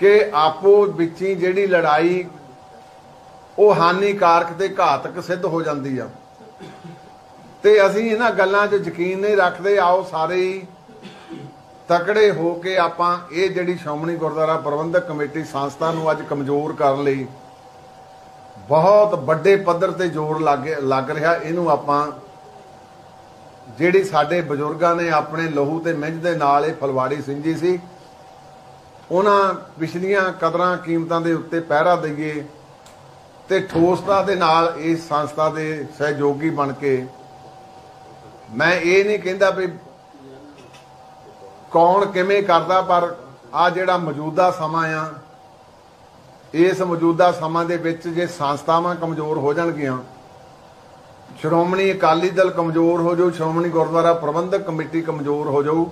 ਕਿ ਆਪੋ ਵਿੱਚੀ ਜਿਹੜੀ ਲੜਾਈ, ਉਹ ਹਾਨੀਕਾਰਕ ਤੇ ਘਾਤਕ ਸਿੱਧ ਹੋ ਜਾਂਦੀ ਆ। ਤੇ ਅਸੀਂ ਇਹਨਾਂ ਗੱਲਾਂ 'ਚ ਯਕੀਨ ਨਹੀਂ ਰੱਖਦੇ, ਆਓ ਸਾਰੇ ਤਕੜੇ ਹੋ ਕੇ ਆਪਾਂ ਇਹ ਜਿਹੜੀ ਸ਼੍ਰੋਮਣੀ ਗੁਰਦੁਆਰਾ ਪ੍ਰਬੰਧਕ ਕਮੇਟੀ ਸੰਸਥਾ ਨੂੰ ਅੱਜ ਕਮਜ਼ੋਰ ਕਰਨ ਲਈ ਬਹੁਤ ਵੱਡੇ ਪੱਧਰ ਤੇ ਜ਼ੋਰ ਲੱਗ ਲੱਗ ਰਿਹਾ, ਇਹਨੂੰ ਆਪਾਂ ਜਿਹੜੀ ਸਾਡੇ ਬਜ਼ੁਰਗਾਂ ਨੇ ਆਪਣੇ ਲਹੂ ਤੇ ਮਿੰਝ ਦੇ ਨਾਲ ਇਹ ਫਲਵਾੜੀ ਸਿੰਜੀ ਸੀ ਉਹਨਾਂ ਪਿਛਲੀਆਂ ਕਦਰਾਂ ਕੀਮਤਾਂ ਦੇ ਉੱਤੇ ਪਹਿਰਾ ਦਈਏ ਤੇ ਠੋਸਤਾ ਦੇ ਨਾਲ ਇਸ ਸੰਸਥਾ ਦੇ ਸਹਿਯੋਗੀ ਬਣ ਕੇ ਮੈਂ ਇਹ ਨਹੀਂ ਕਹਿੰਦਾ ਵੀ ਕੌਣ ਕਿਵੇਂ ਕਰਦਾ, ਪਰ ਆ ਜਿਹੜਾ ਮੌਜੂਦਾ ਸਮਾਂ ਆ, ਇਸ ਮੌਜੂਦਾ ਸਮਾਂ ਦੇ ਵਿੱਚ ਜੇ ਸੰਸਥਾਵਾਂ ਕਮਜ਼ੋਰ ਹੋ ਜਾਣਗੀਆਂ, ਸ਼੍ਰੋਮਣੀ ਅਕਾਲੀ ਦਲ ਕਮਜ਼ੋਰ ਹੋ ਜਾਊ, ਸ਼੍ਰੋਮਣੀ ਗੁਰਦੁਆਰਾ ਪ੍ਰਬੰਧਕ ਕਮੇਟੀ ਕਮਜ਼ੋਰ ਹੋ ਜਾਊ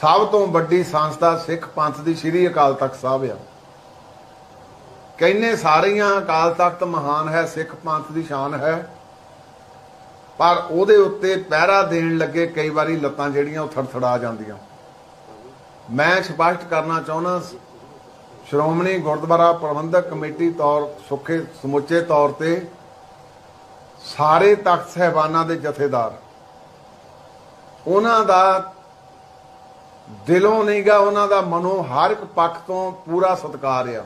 ਸਭ ਤੋਂ ਵੱਡੀ ਸੰਸਥਾ ਸਿੱਖ ਪੰਥ ਦੀ ਸ੍ਰੀ ਅਕਾਲ ਤਖਤ ਸਾਹਿਬ ਆ। ਕਹਿੰਨੇ ਸਾਰੀਆਂ ਅਕਾਲ ਤਖਤ ਮਹਾਨ ਹੈ, ਸਿੱਖ ਪੰਥ ਦੀ ਸ਼ਾਨ ਹੈ। ਪਰ ਉਹਦੇ ਉੱਤੇ ਪਹਿਰਾ ਦੇਣ ਲੱਗੇ ਕਈ ਵਾਰੀ ਲੱਤਾਂ ਜਿਹੜੀਆਂ ਉਹ ਥੜਥੜਾ ਜਾਂਦੀਆਂ। ਮੈਂ ਸਪਸ਼ਟ ਕਰਨਾ ਚਾਹੁੰਦਾ, ਸ਼੍ਰੋਮਣੀ ਗੁਰਦੁਆਰਾ ਪ੍ਰਬੰਧਕ ਕਮੇਟੀ ਤੌਰ ਸੁੱਖੇ, ਸਮੁੱਚੇ ਤੌਰ ਤੇ ਸਾਰੇ ਤਖਤ ਸਹਿਬਾਨਾਂ ਦੇ ਜਥੇਦਾਰ। ਉਹਨਾਂ ਦਾ ਦਿਲੋਂ ਨਹੀਂਗਾ ਉਹਨਾਂ ਦਾ ਮਨੋਂ, ਹਰ ਇੱਕ ਪੱਖ ਤੋਂ ਪੂਰਾ ਸਤਿਕਾਰ ਆ।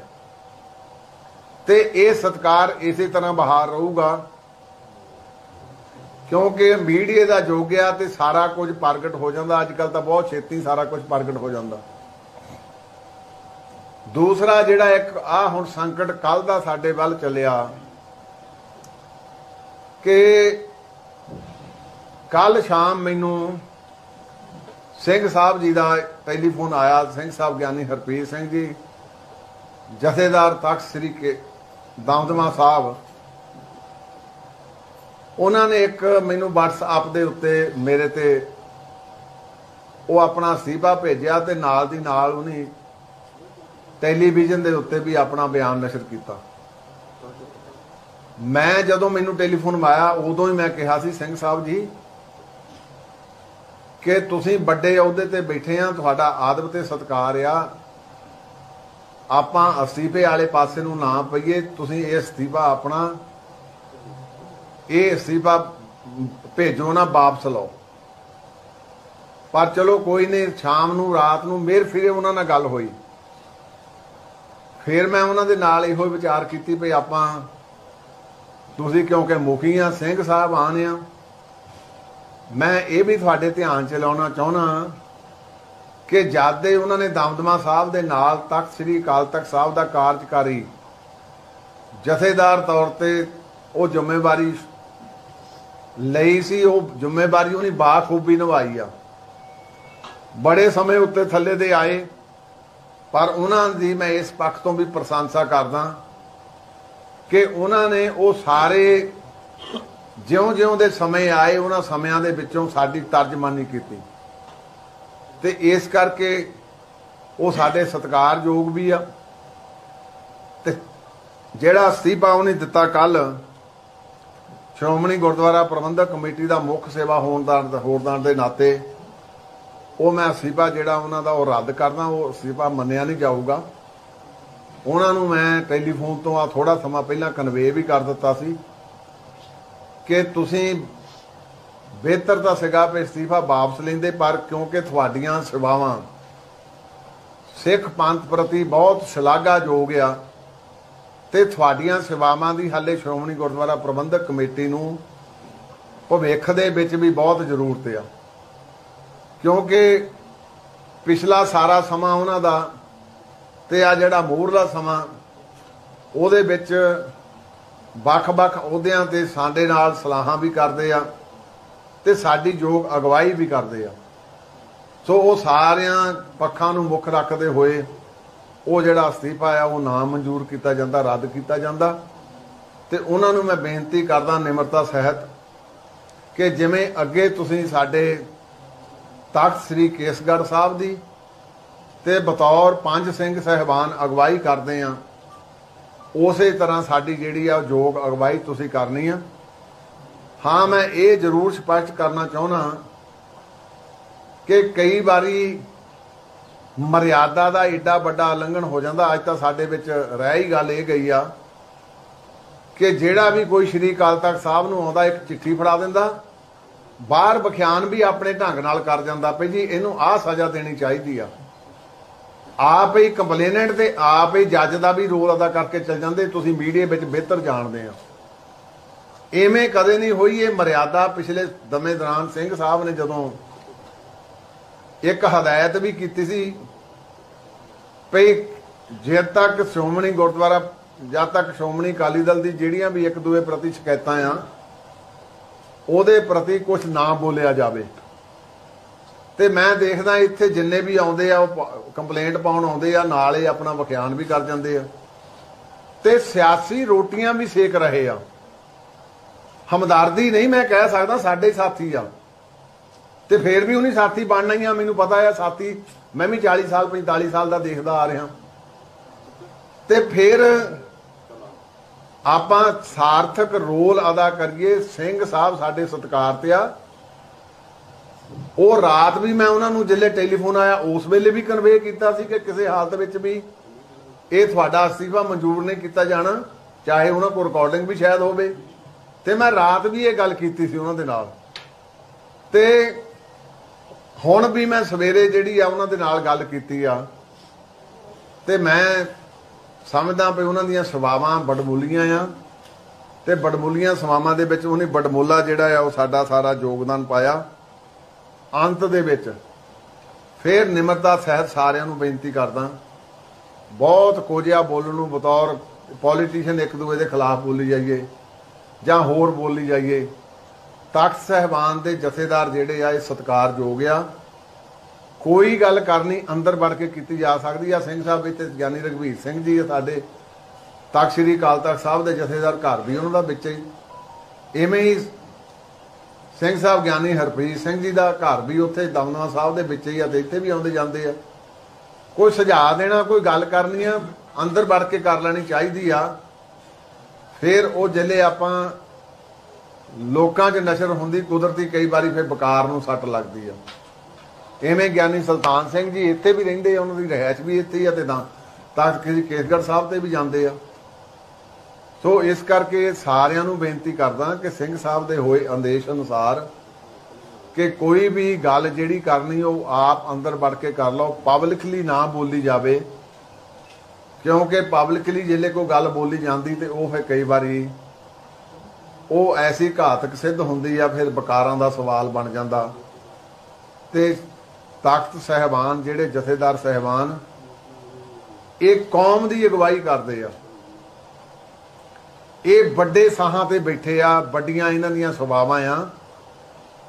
ਤੇ ਇਹ ਸਤਿਕਾਰ ਇਸੇ ਤਰ੍ਹਾਂ ਬਹਾਰ ਰਹੂਗਾ, ਕਿਉਂਕਿ ਮੀਡੀਆ ਦਾ ਯੁੱਗ ਆ ਤੇ ਸਾਰਾ ਕੁਝ ਪ੍ਰਗਟ ਹੋ ਜਾਂਦਾ। ਅੱਜ ਕੱਲ ਤਾਂ ਬਹੁਤ ਛੇਤੀ ਸਾਰਾ ਕੁਝ ਪ੍ਰਗਟ ਹੋ ਜਾਂਦਾ। ਦੂਸਰਾ ਜਿਹੜਾ ਇੱਕ ਆ ਹੁਣ ਸੰਕਟ ਕੱਲ ਦਾ ਸਾਡੇ ਵੱਲ ਚੱਲਿਆ ਕਿ ਕੱਲ ਸ਼ਾਮ ਮੈਨੂੰ ਸਿੰਘ ਸਾਹਿਬ ਜੀ ਦਾ ਟੈਲੀਫੋਨ ਆਇਆ, ਸਿੰਘ ਸਾਹਿਬ ਗਿਆਨੀ ਹਰਪ੍ਰੀਤ ਸਿੰਘ ਜੀ, ਜਥੇਦਾਰ ਤਖਤ ਸ੍ਰੀ ਕੇ ਦਮਦਮਾ ਸਾਹਿਬ। ਉਹਨਾਂ ਨੇ ਇੱਕ ਮੈਨੂੰ WhatsApp ਦੇ ਉੱਤੇ ਮੇਰੇ ਤੇ ਉਹ ਆਪਣਾ ਸੀਬਾ ਭੇਜਿਆ ਤੇ ਨਾਲ ਦੀ ਨਾਲ ਉਹਨੇ ਟੈਲੀਵਿਜ਼ਨ ਦੇ ਉੱਤੇ ਵੀ ਆਪਣਾ ਬਿਆਨ ਨਸ਼ਰ ਕੀਤਾ। ਮੈਂ ਜਦੋਂ ਮੈਨੂੰ ਟੈਲੀਫੋਨ ਆਇਆ ਉਦੋਂ ਹੀ ਮੈਂ ਕਿਹਾ ਸੀ, ਸਿੰਘ ਸਾਹਿਬ ਜੀ ਕਿ ਤੁਸੀਂ ਵੱਡੇ ਅਹੁਦੇ ਤੇ ਬੈਠੇ ਆ, ਤੁਹਾਡਾ ਆਦਬ ਤੇ ਸਤਕਾਰ ਆ। ਆਪਾਂ ਅਸਤੀਫੇ ਵਾਲੇ ਪਾਸੇ ਨੂੰ ਨਾ ਪਈਏ, ਤੁਸੀਂ ਇਹ ਅਸਤੀਫਾ ਆਪਣਾ, ਇਹ ਅਸਤੀਫਾ ਭੇਜੋ ਨਾ, ਵਾਪਸ ਲਓ। ਪਰ ਚਲੋ ਕੋਈ ਨਹੀਂ, ਸ਼ਾਮ ਨੂੰ, ਰਾਤ ਨੂੰ, ਮੇਰ ਫਿਰੇ ਉਹਨਾਂ ਨਾਲ ਗੱਲ ਹੋਈ। ਫਿਰ ਮੈਂ ਉਹਨਾਂ ਦੇ ਨਾਲ ਇਹੋ ਵਿਚਾਰ ਕੀਤੀ ਵੀ ਆਪਾਂ, ਤੁਸੀਂ ਕਿਉਂਕਿ ਮੁਖੀ ਆ, ਸਿੰਘ ਸਾਹਿਬ ਆਣ ਆ ਮੈਂ ਇਹ ਵੀ ਤੁਹਾਡੇ ਧਿਆਨ ਚ ਲਾਉਣਾ ਚਾਹੁੰਦਾ ਕਿ ਜਾਦੇ ਉਹਨਾਂ ਨੇ ਦਮਦਮਾ ਸਾਹਿਬ ਦੇ ਨਾਲ ਤਖਤ, ਸ੍ਰੀ ਅਕਾਲ ਤਖਤ ਸਾਹਿਬ ਦਾ ਕਾਰਜਕਾਰੀ ਜਥੇਦਾਰ ਤੌਰ ਤੇ ਉਹ ਜ਼ਿੰਮੇਵਾਰੀ ਲਈ ਸੀ, ਉਹ ਜ਼ਿੰਮੇਵਾਰੀ ਉਹਨੇ ਬਾਖੂਬੀ ਨਿਭਾਈ ਆ। ਬੜੇ ਸਮੇਂ ਉੱਤੇ ਥੱਲੇ ਦੇ ਆਏ, ਪਰ ਉਹਨਾਂ ਦੀ ਮੈਂ ਇਸ ਪੱਖ ਤੋਂ ਵੀ ਪ੍ਰਸ਼ੰਸਾ ਕਰਦਾ ਕਿ ਉਹਨਾਂ ਨੇ ਉਹ ਸਾਰੇ ਜਿਉਂ-ਜਿਉਂ ਦੇ ਸਮੇਂ ਆਏ, ਉਹਨਾਂ ਸਮਿਆਂ ਦੇ ਵਿੱਚੋਂ ਸਾਡੀ ਤਰਜਮਾਨੀ ਕੀਤੀ। ਤੇ ਇਸ ਕਰਕੇ ਉਹ ਸਾਡੇ ਸਤਿਕਾਰਯੋਗ ਵੀ ਆ। ਤੇ ਜਿਹੜਾ ਅਸਤੀਫਾ ਉਹਨੇ ਦਿੱਤਾ ਕੱਲ ਸ਼੍ਰੋਮਣੀ ਗੁਰਦੁਆਰਾ ਪ੍ਰਬੰਧਕ ਕਮੇਟੀ ਦਾ ਮੁੱਖ ਸੇਵਾ ਹੋਣ ਦਾ ਹੋਰਦਾਰ ਦੇ ਨਾਤੇ ਉਹ ਮੈਂ ਅਸਤੀਫਾ ਜਿਹੜਾ ਉਹਨਾਂ ਦਾ ਉਹ ਰੱਦ ਕਰਦਾ, ਉਹ ਅਸਤੀਫਾ ਮੰਨਿਆ ਨਹੀਂ ਜਾਊਗਾ। ਉਹਨਾਂ ਨੂੰ ਮੈਂ ਟੈਲੀਫੋਨ ਤੋਂ ਆ ਥੋੜਾ ਸਮਾਂ ਪਹਿਲਾਂ ਕਨਵੇ ਵੀ ਕਰ ਦਿੱਤਾ ਸੀ। ਕਿ ਤੁਸੀਂ ਬਿਹਤਰ ਤਾਂ ਸੀਗਾ ਵੀ ਅਸਤੀਫਾ ਵਾਪਸ ਲੈਂਦੇ, ਪਰ ਕਿਉਂਕਿ ਤੁਹਾਡੀਆਂ ਸੇਵਾਵਾਂ ਸਿੱਖ ਪੰਥ ਪ੍ਰਤੀ ਬਹੁਤ ਸ਼ਲਾਘਾਯੋਗ ਆ ਤੇ ਤੁਹਾਡੀਆਂ ਸੇਵਾਵਾਂ ਦੀ ਹਾਲੇ ਸ਼੍ਰੋਮਣੀ ਗੁਰਦੁਆਰਾ ਪ੍ਰਬੰਧਕ ਕਮੇਟੀ ਨੂੰ ਭਵਿੱਖ ਦੇ ਵਿੱਚ ਵੀ ਬਹੁਤ ਜ਼ਰੂਰਤ ਆ। ਕਿਉਂਕਿ ਪਿਛਲਾ ਸਾਰਾ ਸਮਾਂ ਉਹਨਾਂ ਦਾ ਤੇ ਆ ਜਿਹੜਾ ਮੂਰਲਾ ਸਮਾਂ, ਉਹਦੇ ਵਿੱਚ ਵੱਖ-ਵੱਖ ਅਹੁਦਿਆਂ ਤੇ ਸਾਡੇ ਨਾਲ ਸਲਾਹਾਂ ਵੀ ਕਰਦੇ ਆ ਤੇ ਸਾਡੀ ਯੋਗ ਅਗਵਾਈ ਵੀ ਕਰਦੇ ਆ। ਸੋ ਉਹ ਸਾਰਿਆਂ ਪੱਖਾਂ ਨੂੰ ਮੁੱਖ ਰੱਖਦੇ ਹੋਏ ਉਹ ਜਿਹੜਾ ਅਸਤੀਫਾ ਆ, ਉਹ ਨਾ ਮਨਜ਼ੂਰ ਕੀਤਾ ਜਾਂਦਾ, ਰੱਦ ਕੀਤਾ ਜਾਂਦਾ। ਤੇ ਉਹਨਾਂ ਨੂੰ ਮੈਂ ਬੇਨਤੀ ਕਰਦਾ, ਨਿਮਰਤਾ ਸਹਿਤ, ਕਿ ਜਿਵੇਂ ਅੱਗੇ ਤੁਸੀਂ ਸਾਡੇ ਤਖਤ ਸ੍ਰੀ ਕੇਸਗੜ੍ਹ ਸਾਹਿਬ ਦੀ ਤੇ ਬਤੌਰ ਪੰਜ ਸਿੰਘ ਸਹਿਬਾਨ ਅਗਵਾਈ ਕਰਦੇ ਆ ਉਸੇ ਤਰ੍ਹਾਂ ਸਾਡੀ ਜਿਹੜੀ ਆ ਯੋਗ ਅਗਵਾਈ ਤੁਸੀਂ ਕਰਨੀ ਆ। ਹਾਂ, ਮੈਂ ਇਹ ਜ਼ਰੂਰ ਸਪਸ਼ਟ ਕਰਨਾ ਚਾਹੁੰਦਾ ਕਿ ਕਈ ਵਾਰੀ ਮਰਿਆਦਾ ਦਾ ਏਡਾ ਵੱਡਾ ਉਲੰਘਣ ਹੋ ਜਾਂਦਾ। ਅੱਜ ਤਾਂ ਸਾਡੇ ਵਿੱਚ ਰਹਿ ਹੀ ਗੱਲ ਇਹ ਗਈ ਆ ਕਿ ਜਿਹੜਾ ਵੀ ਕੋਈ ਸ਼੍ਰੀ ਅਕਾਲ ਤਖਤ ਸਾਹਿਬ ਨੂੰ ਆਉਂਦਾ, ਇੱਕ ਚਿੱਠੀ ਫੜਾ ਦਿੰਦਾ, ਬਾਹਰ ਬਖਿਆਨ ਵੀ ਆਪਣੇ ਢੰਗ ਨਾਲ ਕਰ ਜਾਂਦਾ। ਭਈ ਜੀ, ਇਹਨੂੰ ਆਹ ਸਜ਼ਾ ਦੇਣੀ ਚਾਹੀਦੀ ਆ। ਆਪ ਹੀ ਕੰਪਲੇਨੈਂਟ ਤੇ ਆਪ ਹੀ ਜੱਜ ਦਾ ਵੀ ਰੋਲ ਅਦਾ ਕਰਕੇ ਚੱਲ ਜਾਂਦੇ, ਤੁਸੀਂ ਮੀਡੀਆ ਵਿੱਚ ਬਿਹਤਰ ਜਾਣਦੇ ਆ ਐਵੇਂ ਕਦੇ ਨਹੀਂ ਹੋਈ, ਇਹ ਮਰਿਆਦਾ ਪਿਛਲੇ ਦਮੇ ਦੌਰਾਨ ਸਿੰਘ ਸਾਹਿਬ ਨੇ ਜਦੋਂ ਇੱਕ ਹਦਾਇਤ ਵੀ ਕੀਤੀ ਸੀ ਭਈ ਜਦ ਤੱਕ ਸ਼੍ਰੋਮਣੀ ਗੁਰਦੁਆਰਾ, ਜਦ ਤੱਕ ਸ਼੍ਰੋਮਣੀ ਅਕਾਲੀ ਦਲ ਦੀ ਜਿਹੜੀਆਂ ਵੀ ਇੱਕ ਦੂਏ ਪ੍ਰਤੀ ਸ਼ਿਕਾਇਤਾਂ ਆ, ਉਹਦੇ ਪ੍ਰਤੀ ਕੁਝ ਨਾ ਬੋਲਿਆ ਜਾਵੇ। ਤੇ ਮੈਂ ਦੇਖਦਾ ਇੱਥੇ ਜਿੰਨੇ ਵੀ ਆਉਂਦੇ ਆ, ਉਹ ਕੰਪਲੇਂਟ ਪਾਉਣ ਆਉਂਦੇ ਆ, ਨਾਲ ਹੀ ਆਪਣਾ ਵਿਖਿਆਨ ਵੀ ਕਰ ਜਾਂਦੇ ਆ। ਤੇ ਸਿਆਸੀ ਰੋਟੀਆਂ ਵੀ ਸੇਕ ਰਹੇ ਆ। ਹਮਦਰਦੀ ਨਹੀਂ ਮੈਂ ਕਹਿ ਸਕਦਾ, ਸਾਡੇ ਸਾਥੀ ਆ। ਤੇ ਫੇਰ ਵੀ ਉਹਨੀ ਸਾਥੀ ਬਣਨਾ ਹੀ ਆ, ਮੈਨੂੰ ਪਤਾ ਆ ਸਾਥੀ, ਮੈਂ ਵੀ 40 ਸਾਲ 45 ਸਾਲ ਦਾ ਦੇਖਦਾ ਆ ਰਿਹਾ। ਤੇ ਫਿਰ ਆਪਾਂ ਸਾਰਥਕ ਰੋਲ ਅਦਾ ਕਰੀਏ, ਸਿੰਘ ਸਾਹਿਬ ਸਾਡੇ ਸਤਿਕਾਰ ਤੇ ਆ। ਉਹ ਰਾਤ ਵੀ ਮੈਂ ਉਹਨਾਂ ਨੂੰ ਜਿੱਲੇ ਟੈਲੀਫੋਨ ਆਇਆ, ਉਸ ਵੇਲੇ ਵੀ ਕਨਵੇ ਕੀਤਾ ਸੀ ਕਿ ਕਿਸੇ ਹਾਲਤ ਵਿੱਚ ਵੀ ਇਹ ਤੁਹਾਡਾ ਅਸਤੀਫਾ ਮਨਜ਼ੂਰ ਨਹੀਂ ਕੀਤਾ ਜਾਣਾ, ਚਾਹੇ ਉਹਨਾਂ ਕੋਲ ਰਿਕਾਰਡਿੰਗ ਵੀ ਸ਼ਾਇਦ ਹੋਵੇ। ਤੇ ਮੈਂ ਰਾਤ ਵੀ ਇਹ ਗੱਲ ਕੀਤੀ ਸੀ ਉਹਨਾਂ ਦੇ ਨਾਲ। ਤੇ ਹੁਣ ਵੀ ਮੈਂ ਸਵੇਰੇ ਜਿਹੜੀ ਆ ਉਹਨਾਂ ਦੇ ਨਾਲ ਗੱਲ ਕੀਤੀ ਆ, ਤੇ ਮੈਂ ਸਮਝਦਾ ਵੀ ਉਹਨਾਂ ਦੀਆਂ ਸਵਾਵਾਂ ਬੜਮੁੱਲੀਆਂ ਆ, ਤੇ ਬੜਮੁੱਲੀਆਂ ਸਵਾਵਾਂ ਦੇ ਵਿੱਚ ਉਹਨੇ ਬੜਮੁੱਲਾ ਜਿਹੜਾ ਆ, ਉਹ ਸਾਡਾ ਸਾਰਾ ਯੋਗਦਾਨ ਪਾਇਆ। ਅੰਤ ਦੇ ਵਿੱਚ ਫੇਰ ਨਿਮਰਤਾ ਸਹਿਤ ਸਾਰਿਆਂ ਨੂੰ ਬੇਨਤੀ ਕਰਦਾ। ਬਹੁਤ ਕੋਝਿਆ ਬੋਲਣ ਨੂੰ ਬਤੌਰ ਪੋਲੀਟੀਸ਼ੀਅਨ ਇੱਕ ਦੂਏ ਦੇ ਖਿਲਾਫ ਬੋਲੀ ਜਾਈਏ ਜਾਂ ਹੋਰ ਬੋਲੀ ਜਾਈਏ। ਤਖਤ ਸਹਿਬਾਨ ਦੇ ਜਥੇਦਾਰ ਜਿਹੜੇ ਆ, ਇਹ ਸਤਿਕਾਰਯੋਗ ਆ। ਕੋਈ ਗੱਲ ਕਰਨੀ ਅੰਦਰ ਵੜ ਕੇ ਕੀਤੀ ਜਾ ਸਕਦੀ ਆ। ਸਿੰਘ ਸਾਹਿਬ ਵਿੱਚ ਗਿਆਨੀ ਰਗਵੀਰ ਸਿੰਘ ਜੀ ਸਾਡੇ। ਤਖਤ ਸ੍ਰੀ ਅਕਾਲ ਤਖਤ ਸਾਹਿਬ ਦੇ ਜਥੇਦਾਰ ਘਰ ਵੀ ਉਹਨਾਂ ਦਾ ਵਿੱਚ ਹੀ। ਐਵੇਂ ਹੀ ਸਿੰਘ ਸਾਹਿਬ ਗਿਆਨੀ ਹਰਪ੍ਰੀਤ ਸਿੰਘ ਜੀ ਦਾ ਘਰ ਵੀ ਉੱਥੇ ਦਮਨਾ ਸਾਹਿਬ ਦੇ ਵਿੱਚ ਹੀ ਆ ਤੇ ਇੱਥੇ ਵੀ ਆਉਂਦੇ ਜਾਂਦੇ ਆ। ਕੋਈ ਸੁਝਾਅ ਦੇਣਾ, ਕੋਈ ਗੱਲ ਕਰਨੀ ਆ, ਅੰਦਰ ਵੜ ਕੇ ਕਰ ਲੈਣੀ ਚਾਹੀਦੀ ਆ। ਫਿਰ ਉਹ ਜਿਲੇ ਆਪਾਂ ਲੋਕਾਂ 'ਚ ਨਸ਼ਰ ਹੁੰਦੀ, ਕੁਦਰਤੀ ਕਈ ਵਾਰੀ ਫਿਰ ਬਕਾਰ ਨੂੰ ਸੱਟ ਲੱਗਦੀ ਆ। ਐਵੇਂ ਗਿਆਨੀ ਸੁਲਤਾਨ ਸਿੰਘ ਜੀ ਇੱਥੇ ਵੀ ਰਹਿੰਦੇ ਆ, ਉਹਨਾਂ ਦੀ ਰਹਿائش ਵੀ ਇੱਥੇ ਹੀ ਆ ਤੇ ਤਾਂ ਤਾਂ ਕੇਸਗੜ ਸਾਹਿਬ ਤੇ ਵੀ ਜਾਂਦੇ ਆ। ਸੋ ਇਸ ਕਰਕੇ ਸਾਰਿਆਂ ਨੂੰ ਬੇਨਤੀ ਕਰਦਾ ਕਿ ਸਿੰਘ ਸਾਹਿਬ ਦੇ ਹੋਏ ਆਦੇਸ਼ ਅਨੁਸਾਰ ਕਿ ਕੋਈ ਵੀ ਗੱਲ ਜਿਹੜੀ ਕਰਨੀ ਉਹ ਆਪ ਅੰਦਰ ਵੜ ਕੇ ਕਰ ਲਓ ਪਬਲਿਕਲੀ ਨਾ ਬੋਲੀ ਜਾਵੇ। ਕਿਉਂਕਿ ਪਬਲਿਕਲੀ ਜਿਹੜੇ ਕੋਈ ਗੱਲ ਬੋਲੀ ਜਾਂਦੀ ਤੇ ਉਹ ਫਿਰ ਕਈ ਵਾਰੀ ਉਹ ਐਸੀ ਘਾਤਕ ਸਿੱਧ ਹੁੰਦੀ ਆ, ਫਿਰ ਬਕਾਰਾਂ ਦਾ ਸਵਾਲ ਬਣ ਜਾਂਦਾ। ਤੇ ਤਾਕਤ ਸਹਿਬਾਨ, ਜਿਹੜੇ ਜਥੇਦਾਰ ਸਹਿਬਾਨ, ਇਹ ਕੌਮ ਦੀ ਅਗਵਾਈ ਕਰਦੇ ਆ। ਇਹ ਵੱਡੇ ਸਾਹਾਂ ਤੇ ਬੈਠੇ ਆ, ਵੱਡੀਆਂ ਇਹਨਾਂ ਦੀਆਂ ਸੁਭਾਵਾਂ ਆ।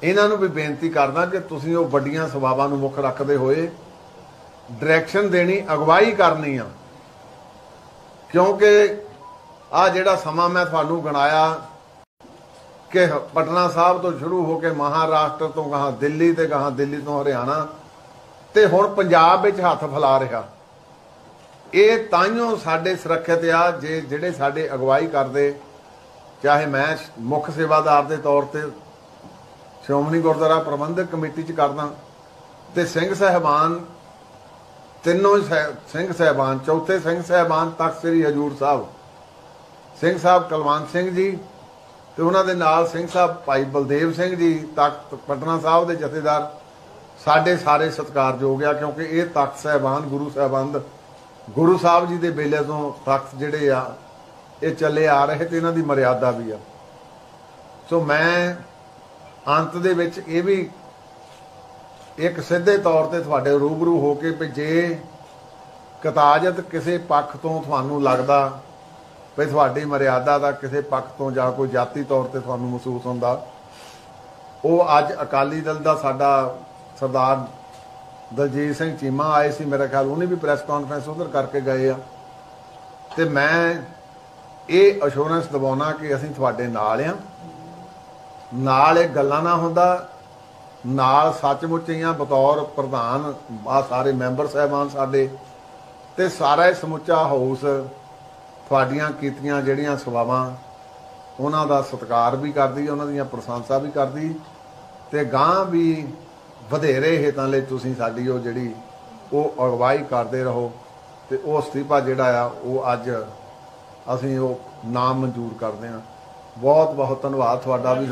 ਇਹਨਾਂ ਨੂੰ ਵੀ ਬੇਨਤੀ ਕਰਦਾ ਕਿ ਤੁਸੀਂ ਉਹ ਵੱਡੀਆਂ ਸੁਭਾਵਾਂ ਨੂੰ ਮੁੱਖ ਰੱਖਦੇ ਹੋਏ ਡਾਇਰੈਕਸ਼ਨ ਦੇਣੀ, ਅਗਵਾਈ ਕਰਨੀ ਆ। ਕਿਉਂਕਿ ਆ ਜਿਹੜਾ ਸਮਾਂ ਮੈਂ ਤੁਹਾਨੂੰ ਗਣਾਇਆ ਕਿ ਪਟਨਾ ਸਾਹਿਬ ਤੋਂ ਸ਼ੁਰੂ ਹੋ ਕੇ ਮਹਾਰਾਸ਼ਟਰ ਤੋਂ ਗਾਹਾਂ ਦਿੱਲੀ ਤੇ ਗਾਹਾਂ ਦਿੱਲੀ ਤੋਂ ਹਰਿਆਣਾ ਤੇ ਹੁਣ ਪੰਜਾਬ ਵਿੱਚ ਹੱਥ ਫਲਾ ਰਿਹਾ। ਇਹ ਤਾਈਓ ਸਾਡੇ ਸੁਰੱਖਿਅਤ ਆ ਜੇ ਜਿਹੜੇ ਸਾਡੇ ਅਗਵਾਈ ਕਰਦੇ, ਚਾਹੇ ਮੈਂ ਮੁੱਖ ਸੇਵਾਦਾਰ ਦੇ ਤੌਰ ਤੇ ਸ਼੍ਰੋਮਣੀ ਗੁਰਦੁਆਰਾ ਪ੍ਰਬੰਧਕ ਕਮੇਟੀ 'ਚ ਕਰਦਾ ਤੇ ਸਿੰਘ ਸਹਿਬਾਨ, ਤਿੰਨੋਂ ਸਿੰਘ ਸਹਿਬਾਨ, ਚੌਥੇ ਸਿੰਘ ਸਹਿਬਾਨ ਤਖਤ ਸ੍ਰੀ ਹਜੂਰ ਸਾਹਿਬ। ਸਿੰਘ ਸਾਹਿਬ ਕਲਵੰਤ ਸਿੰਘ ਜੀ ਤੇ ਉਹਨਾਂ ਦੇ ਨਾਲ ਸਿੰਘ ਸਾਹਿਬ ਭਾਈ ਬਲਦੇਵ ਸਿੰਘ ਜੀ, ਤਖਤ ਪਟਨਾ ਸਾਹਿਬ ਦੇ ਜਥੇਦਾਰ। ਸਾਡੇ ਸਾਰੇ ਸਤਿਕਾਰਯੋਗ ਆ ਕਿਉਂਕਿ ਇਹ ਤਖਤ ਸਹਿਬਾਨ, ਗੁਰੂ ਸਾਹਿਬਾਨ ਗੁਰੂ ਸਾਹਿਬ ਜੀ ਦੇ ਵੇਲੇ ਤੋਂ ਤਖਤ ਜਿਹੜੇ ਆ, ਇਹ ਚੱਲੇ ਆ ਰਹੇ ਤੇ ਇਹਨਾਂ ਦੀ ਮਰਿਆਦਾ ਵੀ ਆ। ਸੋ ਮੈਂ ਅੰਤ ਦੇ ਵਿੱਚ ਇਹ ਵੀ ਇੱਕ ਸਿੱਧੇ ਤੌਰ ਤੇ ਤੁਹਾਡੇ ਰੂਬਰੂ ਹੋ ਕੇ ਵੀ ਜੇ ਕਤਾਜਤ ਕਿਸੇ ਪੱਖ ਤੋਂ ਤੁਹਾਨੂੰ ਲੱਗਦਾ ਵੀ ਤੁਹਾਡੀ ਮਰਿਆਦਾ ਦਾ ਕਿਸੇ ਪੱਖ ਤੋਂ ਜਾਂ ਕੋਈ ਜਾਤੀ ਤੌਰ ਤੇ ਤੁਹਾਨੂੰ ਮਹਿਸੂਸ ਹੁੰਦਾ, ਉਹ ਅੱਜ ਅਕਾਲੀ ਦਲ ਦਾ ਸਾਡਾ ਸਰਦਾਰ ਦਲਜੀਤ ਸਿੰਘ ਚੀਮਾ ਆਏ ਸੀ ਮੇਰਾ ਖਿਆਲ ਉਹਨੇ ਵੀ ਪ੍ਰੈਸ ਕਾਨਫਰੰਸ ਉਧਰ ਕਰਕੇ ਗਏ ਆ। ਤੇ ਮੈਂ ਇਹ ਅਸ਼ੋਰੈਂਸ ਦਿਵਾਉਣਾ ਕਿ ਅਸੀਂ ਤੁਹਾਡੇ ਨਾਲ ਆ। ਨਾਲ ਇਹ ਗੱਲਾਂ ਨਾ ਹੁੰਦਾ। ਨਾਲ ਸੱਚਮੁੱਚ ਹੀ ਆ ਬਤੌਰ ਪ੍ਰਧਾਨ ਆ ਸਾਰੇ ਮੈਂਬਰ ਸਹਿਬਾਨ ਸਾਡੇ। ਤੇ ਸਾਰਾ ਇਹ ਸਮੁੱਚਾ ਹਾਊਸ ਤੁਹਾਡੀਆਂ ਕੀਤੀਆਂ ਜਿਹੜੀਆਂ ਸੇਵਾਵਾਂ ਉਹਨਾਂ ਦਾ ਸਤਿਕਾਰ ਵੀ ਕਰਦੀ, ਉਹਨਾਂ ਦੀਆਂ ਪ੍ਰਸ਼ੰਸਾ ਵੀ ਕਰਦੀ। ਤੇ ਗਾਂ ਵੀ ਵਧੇਰੇ ਹਿੱਤਾਂ ਲਈ ਤੁਸੀਂ ਸਾਡੀ ਉਹ ਜਿਹੜੀ ਉਹ ਅਗਵਾਈ ਕਰਦੇ ਰਹੋ ਤੇ ਉਹ ਅਸਤੀਫਾ ਜਿਹੜਾ ਆ, ਉਹ ਅੱਜ ਅਸੀਂ ਉਹ ਨਾਮ ਮਨਜ਼ੂਰ ਕਰਦੇ ਹਾਂ। ਬਹੁਤ ਬਹੁਤ ਧੰਨਵਾਦ ਤੁਹਾਡਾ ਵੀ।